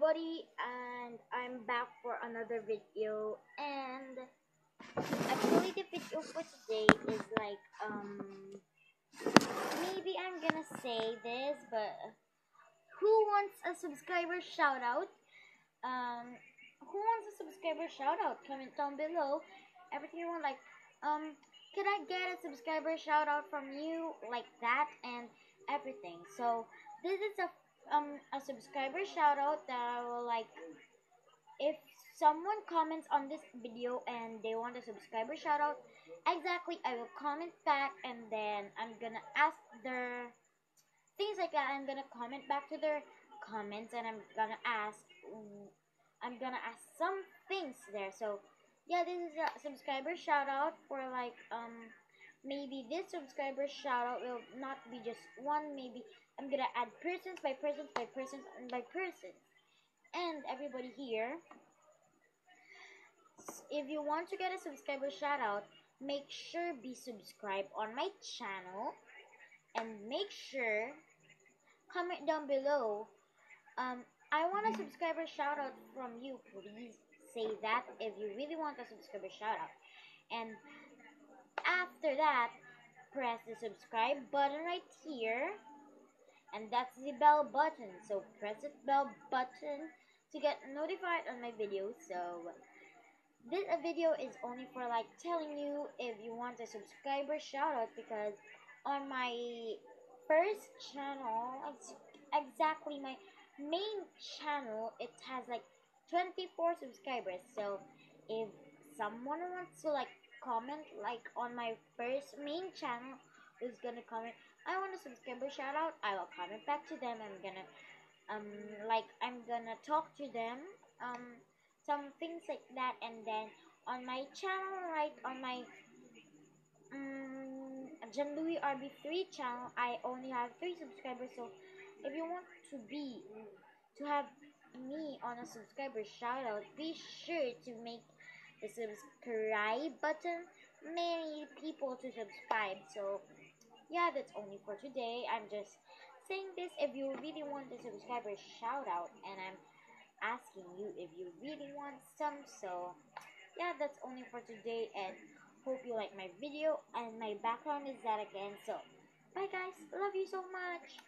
everybody and I'm back for another video and actually the video for today is like um maybe I'm gonna say this but who wants a subscriber shout out um who wants a subscriber shout out comment down below. Everything you want like um can I get a subscriber shout out from you? Like that and everything. So this is a um a subscriber shout out that I will like if someone comments on this video and they want a subscriber shout out exactly I will comment back and then I'm gonna ask their things like that. I'm gonna comment back to their comments and I'm gonna ask I'm gonna ask some things there. So yeah this is a subscriber shout out for like um maybe this subscriber shout out will not be just one maybe I'm gonna add persons by persons by persons and by persons. And everybody here, if you want to get a subscriber shout out, make sure be subscribed on my channel. And make sure comment down below um I want a subscriber shout out from you. Please say that if you really want a subscriber shout out. And after that press the subscribe button right here. And that's the bell button. So press the bell button to get notified on my videos. So this video is only for like telling you if you want a subscriber shout out because on my first channel exactly my main channel it has like 24 subscribers. So if someone wants to like comment like on my first main channel is gonna comment. I want a subscriber shout out, I will comment back to them. I'm gonna um like I'm gonna talk to them um some things like that. And then on my channel right on my um Janlouie RB3 channel I only have three subscribers. So if you want to be to have me on a subscriber shout out be sure to make the subscribe button many people to subscribe so yeah, that's only for today. I'm just saying this if you really want the subscriber shout out, and I'm asking you if you really want some. So, yeah, that's only for today, and hope you like my video. And my background is that again. So, bye guys, love you so much.